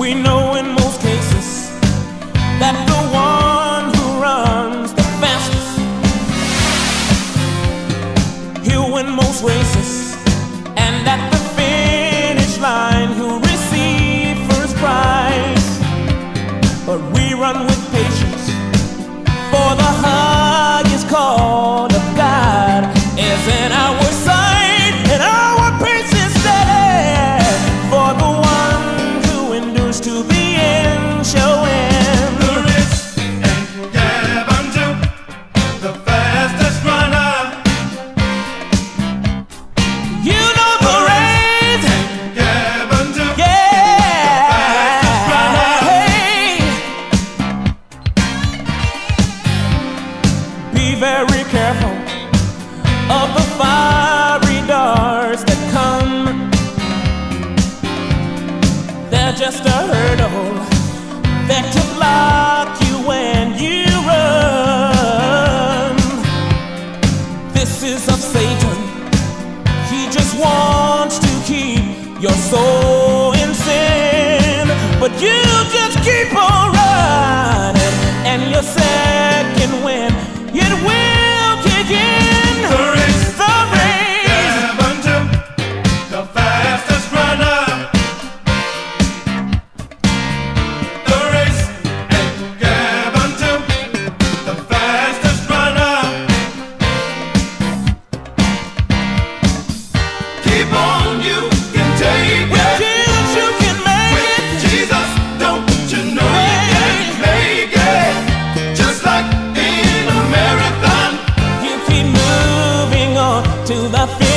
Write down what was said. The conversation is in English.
We know in most cases that the one who runs the fastest, he'll win most races. hurdle that can block you when you run. This is of Satan. He just wants to keep your soul in sin, but you just keep on. to the field.